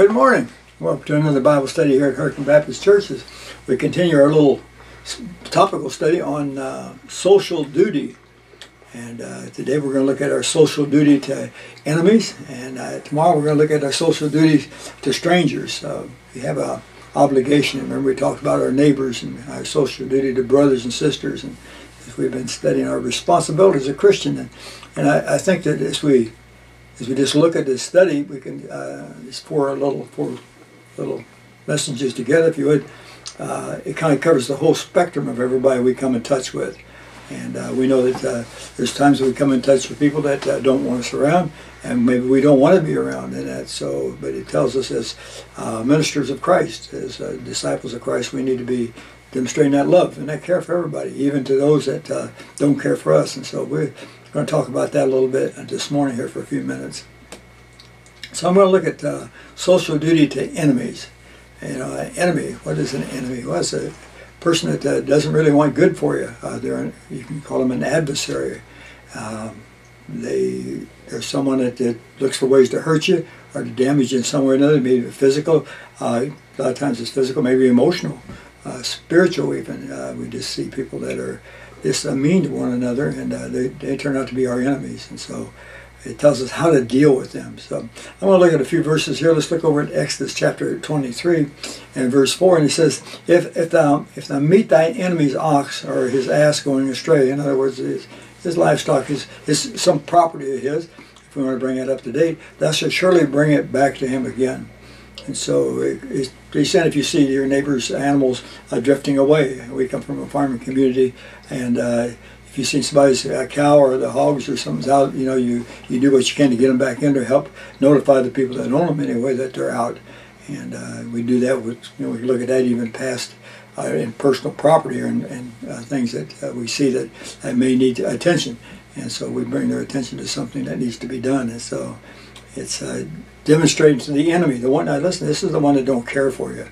Good morning. Welcome to another Bible study here at Hurricane Baptist Churches. We continue our little topical study on uh, social duty. And uh, today we're going to look at our social duty to enemies, and uh, tomorrow we're going to look at our social duty to strangers. we have a obligation. Remember, we talked about our neighbors and our social duty to brothers and sisters, and we've been studying our responsibility as a Christian. And, and I, I think that as we as we just look at this study, we can uh, just pour a little little messages together, if you would. Uh, it kind of covers the whole spectrum of everybody we come in touch with. And uh, we know that uh, there's times we come in touch with people that uh, don't want us around, and maybe we don't want to be around in that. So, but it tells us as uh, ministers of Christ, as uh, disciples of Christ, we need to be demonstrating that love and that care for everybody, even to those that uh, don't care for us. And so we're going to talk about that a little bit this morning here for a few minutes. So I'm going to look at social duty to enemies. You know, an enemy. What is an enemy? Well, it's a person that uh, doesn't really want good for you. Uh, they're you can call them an adversary. Um, they they're someone that, that, looks for ways to hurt you or to damage you in some way or another. Maybe physical. Uh, a lot of times it's physical. Maybe emotional, uh, spiritual even. Uh, we just see people that are just uh, mean to one another, and they they turn out to be our enemies. And so it tells us how to deal with them. So I'm going to look at a few verses here. Let's look over at Exodus chapter 23 and verse 4. And it says, if, if, thou, if thou meet thy enemy's ox or his ass going astray, in other words, his, his livestock is, is some property of his, if we want to bring it up to date, thou shalt surely bring it back to him again. And so he said if you see your neighbor's animals uh, drifting away, we come from a farming community, and uh, if you see somebody's a cow or the hogs or something's out, you know, you, you do what you can to get them back in to help notify the people that own them anyway that they're out. And uh, we do that with, you know, we look at that even past uh, in personal property and, and uh, things that uh, we see that, that may need attention. And so we bring their attention to something that needs to be done. And so it's uh, demonstrating to the enemy, the one, now listen, this is the one that don't care for you.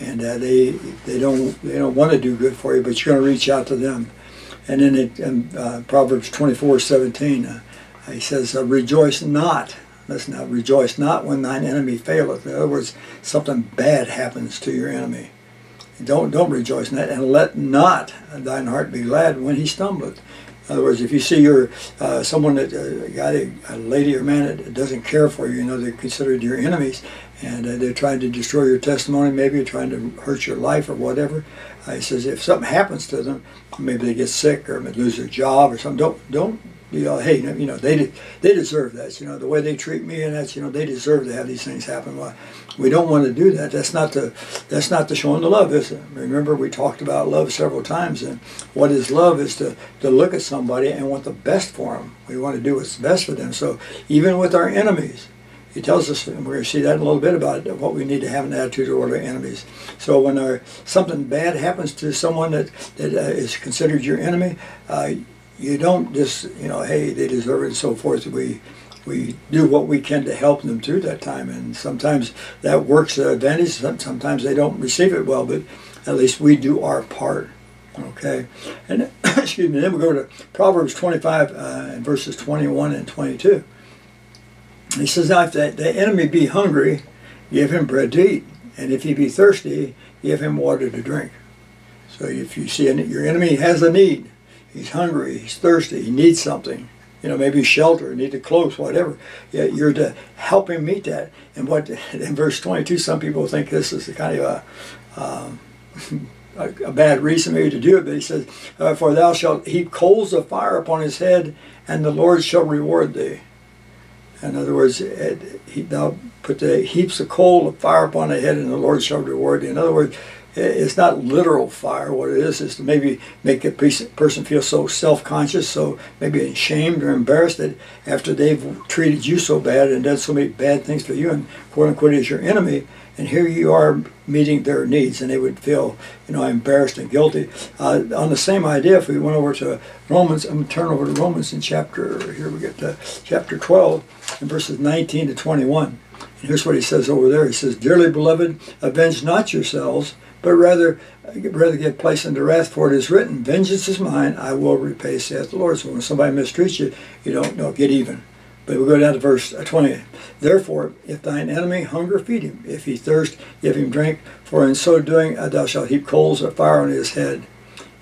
And uh, they, they don't, they don't want to do good for you, but you're going to reach out to them. And then it, in uh, Proverbs 24, 17, uh, he says, uh, rejoice not. Listen now, rejoice not when thine enemy faileth. In other words, something bad happens to your enemy. Don't, don't rejoice in that, and let not thine heart be glad when he stumbleth. In other words, if you see your uh, someone that uh, a guy, a lady or man that doesn't care for you, you know they're considered your enemies, and uh, they're trying to destroy your testimony. Maybe they're trying to hurt your life or whatever. Uh, he says if something happens to them, maybe they get sick or lose their job or something. Don't don't you know, hey, you know, they they deserve that. You know, the way they treat me and that's, you know, they deserve to have these things happen. Well, we don't want to do that. That's not the that's not the showing the love, is it? Remember, we talked about love several times, and what is love is to to look at somebody and want the best for them. We want to do what's best for them. So even with our enemies, he tells us, and we're going to see that in a little bit about what we need to have an attitude toward our enemies. So when our, something bad happens to someone that, that uh, is considered your enemy, uh, you don't just, you know, hey, they deserve it and so forth. We, we do what we can to help them through that time. And sometimes that works to advantage. Sometimes they don't receive it well, but at least we do our part. Okay. And excuse me, then we go to Proverbs 25 uh, and verses 21 and 22. He says, Now if the, the enemy be hungry, give him bread to eat. And if he be thirsty, give him water to drink. So if you see your enemy has a need, he's hungry, he's thirsty, he needs something, you know, maybe shelter, need to clothes, whatever. Yeah, you're to help him meet that. And what in verse 22, some people think this is kind of a, um, a, a, bad reason maybe to do it, but he says, uh, For thou shalt heap coals of fire upon his head, and the Lord shall reward thee. In other words, it, he, thou put the heaps of coal of fire upon the head, and the Lord shall reward thee. In other words, it's not literal fire. What it is is to maybe make a person feel so self-conscious, so maybe ashamed or embarrassed that after they've treated you so bad and done so many bad things for you, and quote unquote is your enemy, and here you are meeting their needs, and they would feel, you know, embarrassed and guilty. Uh, on the same idea, if we went over to Romans, I'm going to turn over to Romans in chapter, here we get to chapter 12, and verses 19 to 21. And here's what he says over there. He says, Dearly beloved, avenge not yourselves, but rather rather give place unto wrath, for it is written, Vengeance is mine, I will repay, saith the Lord. So when somebody mistreats you, you don't, don't get even. But we go down to verse 20. Therefore, if thine enemy hunger, feed him. If he thirst, give him drink. For in so doing, uh, thou shalt heap coals of fire on his head.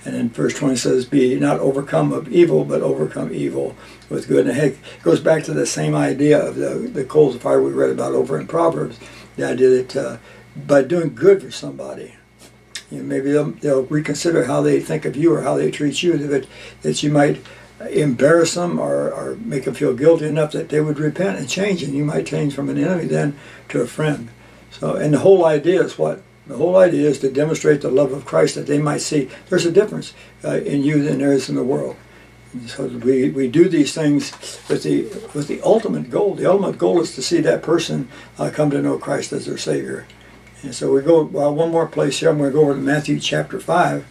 And then verse 20 says, Be not overcome of evil, but overcome evil with good. And it goes back to the same idea of the, the coals of fire we read about over in Proverbs. The idea that uh, by doing good for somebody, you know, maybe they'll, they'll, reconsider how they think of you or how they treat you, that, that you might embarrass them or, or make them feel guilty enough that they would repent and change, and you might change from an enemy then to a friend. So, and the whole idea is what? The whole idea is to demonstrate the love of Christ that they might see there's a difference uh, in you than there is in the world. So we, we do these things with the with the ultimate goal. The ultimate goal is to see that person uh, come to know Christ as their Savior. And so we go well, one more place here. I'm going to go over to Matthew chapter 5,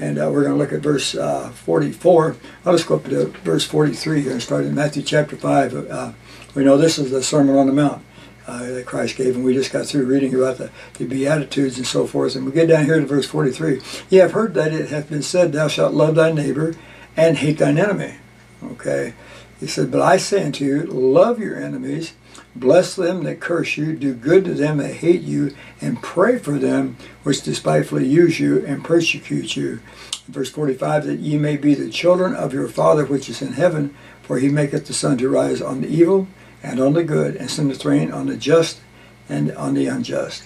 and uh, we're going to look at verse uh, 44. I'll just go up to verse 43 here, and start in Matthew chapter 5. Uh, we know this is the Sermon on the Mount. Uh, that Christ gave, and we just got through reading about the, the Beatitudes and so forth. And we get down here to verse 43. Ye have heard that it hath been said, Thou shalt love thy neighbor and hate thine enemy. Okay? He said, But I say unto you, love your enemies, bless them that curse you, do good to them that hate you, and pray for them which despitefully use you and persecute you. Verse 45, that ye may be the children of your Father which is in heaven, for he maketh the sun to rise on the evil and on the good, and sendeth rain on the just and on the unjust.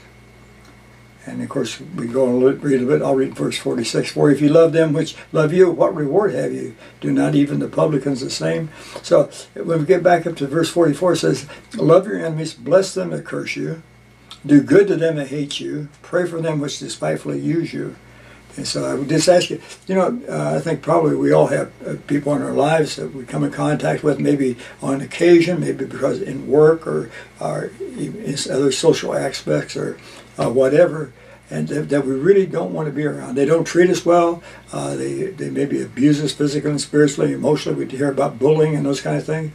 And of course, we go and read a bit. I'll read verse 46. For if you love them which love you, what reward have you? Do not even the publicans the same? So when we get back up to verse 44, it says, Love your enemies, bless them that curse you, do good to them that hate you, pray for them which despitefully use you. And so I would just ask you, you know, uh, I think probably we all have uh, people in our lives that we come in contact with, maybe on occasion, maybe because in work or, or other social aspects or uh, whatever, and that, that, we really don't want to be around. They don't treat us well. Uh, they, they maybe abuse us physically and spiritually, emotionally. We hear about bullying and those kind of things.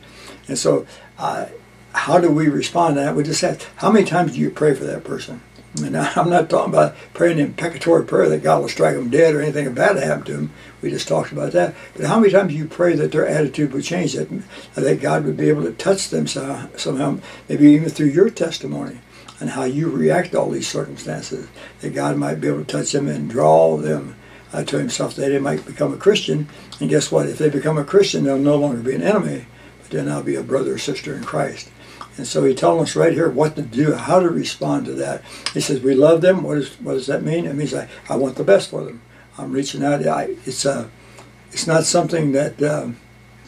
And so, uh, how do we respond to that? We just have, how many times do you pray for that person? And I'm not talking about praying in imprecatory prayer that God will strike them dead or anything bad to happen to them. We just talked about that. But how many times do you pray that their attitude would change, that, that God would be able to touch them somehow, maybe even through your testimony and how you react to all these circumstances, that God might be able to touch them and draw them uh, to himself, that they might become a Christian. And guess what? If they become a Christian, they'll no longer be an enemy, but then they'll be a brother or sister in Christ. And so he tells us right here what to do, how to respond to that. He says, we love them. What, is, what does that mean? It means I, I want the best for them. I'm reaching out. I, it's, uh, it's not something that, um,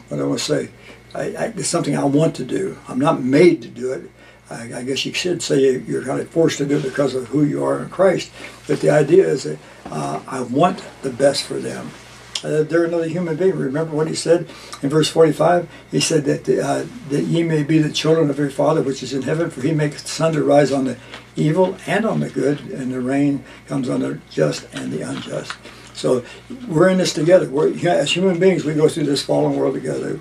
what I want to say, I, I, it's something I want to do. I'm not made to do it. I, I guess you should say you're kind of forced to do it because of who you are in Christ. But the idea is that uh, I want the best for them. Uh, they're another human being. Remember what he said in verse 45? He said that uh, that ye may be the children of your Father which is in heaven, for he maketh the sun to rise on the evil and on the good, and the rain comes on the just and the unjust. So we're in this together. We're, as human beings, we go through this fallen world together.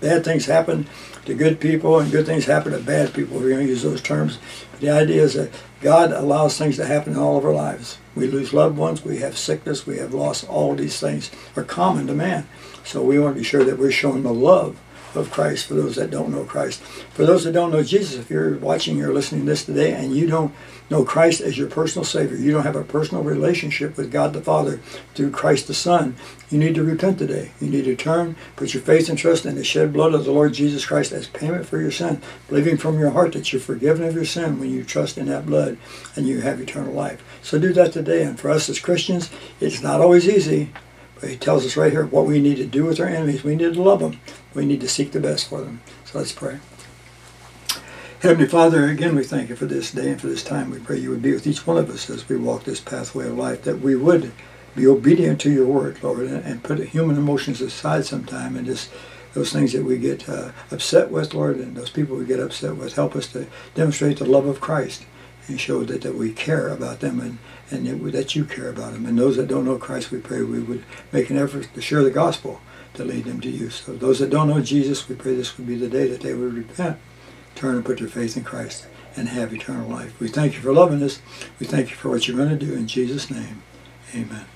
Bad things happen to good people, and good things happen to bad people. We're going to use those terms. But the idea is that God allows things to happen in all of our lives. We lose loved ones, we have sickness, we have loss. All these things are common to man. So we want to be sure that we're showing the love of Christ for those that don't know Christ. For those that don't know Jesus, if you're watching or listening to this today and you don't know Christ as your personal Savior, you don't have a personal relationship with God the Father through Christ the Son, you need to repent today. You need to turn, put your faith and trust in the shed blood of the Lord Jesus Christ as payment for your sin, believing from your heart that you're forgiven of your sin when you trust in that blood and you have eternal life. So do that today. And for us as Christians, it's not always easy, he tells us right here what we need to do with our enemies. We need to love them. We need to seek the best for them. So let's pray. Heavenly Father, again we thank you for this day and for this time. We pray you would be with each one of us as we walk this pathway of life, that we would be obedient to your word, Lord, and, put human emotions aside sometime and just those things that we get uh, upset with, Lord, and those people we get upset with, help us to demonstrate the love of Christ and show that, that we care about them and, and that, that you care about them. And those that don't know Christ, we pray we would make an effort to share the gospel to lead them to you. So those that don't know Jesus, we pray this would be the day that they would repent, turn and put their faith in Christ and have eternal life. We thank you for loving us. We thank you for what you're going to do in Jesus' name. Amen.